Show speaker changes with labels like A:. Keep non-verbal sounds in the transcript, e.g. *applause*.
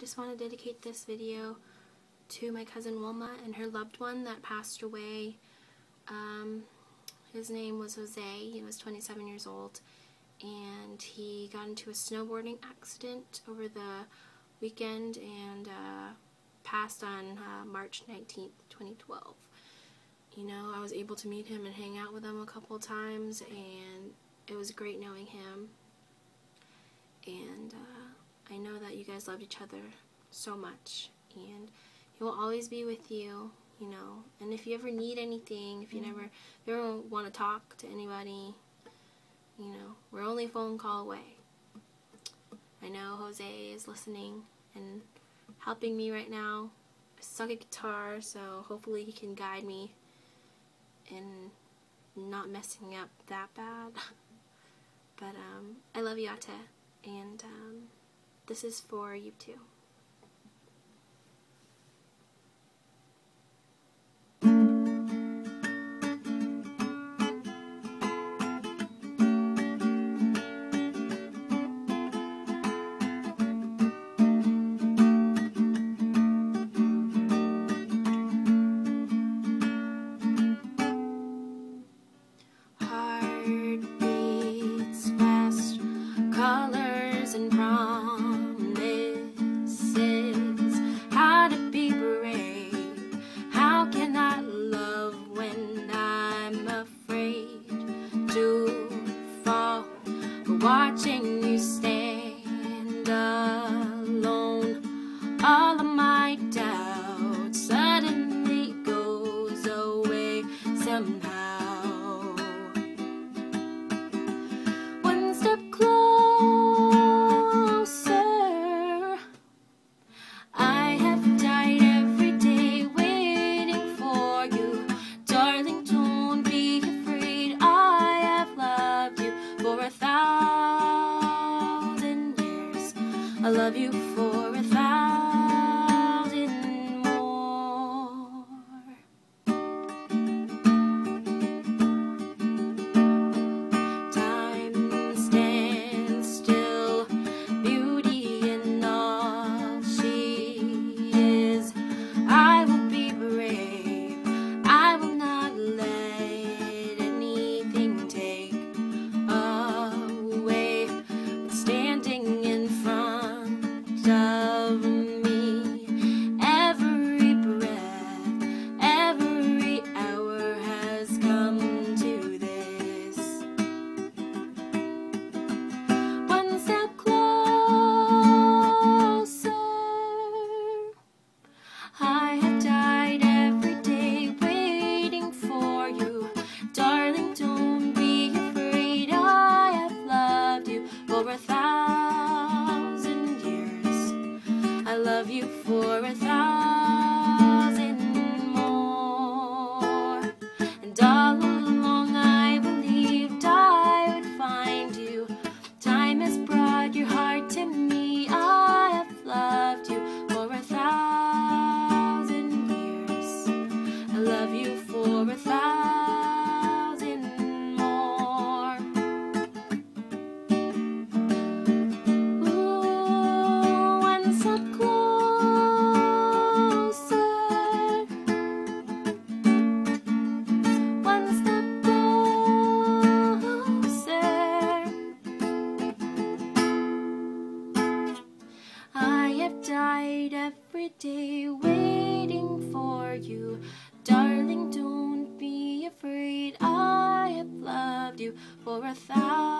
A: just want to dedicate this video to my cousin Whelma and her loved one that passed away. Um, his name was Jose. He was 27 years old and he got into a snowboarding accident over the weekend and uh, passed on uh, March 19th, 2012. You know, I was able to meet him and hang out with him a couple times and it was great knowing him. And uh, I know that you guys loved each other so much and he will always be with you, you know. And if you ever need anything, if you never, if you ever want to talk to anybody, you know, we're only a phone call away. I know Jose is listening and helping me right now. I suck at guitar, so hopefully he can guide me in not messing up that bad. *laughs* but um, I love you, Ate, and um, this is for you too. I love you for your heart to me. Every day waiting for you. Darling, don't be afraid. I have loved you for a thousand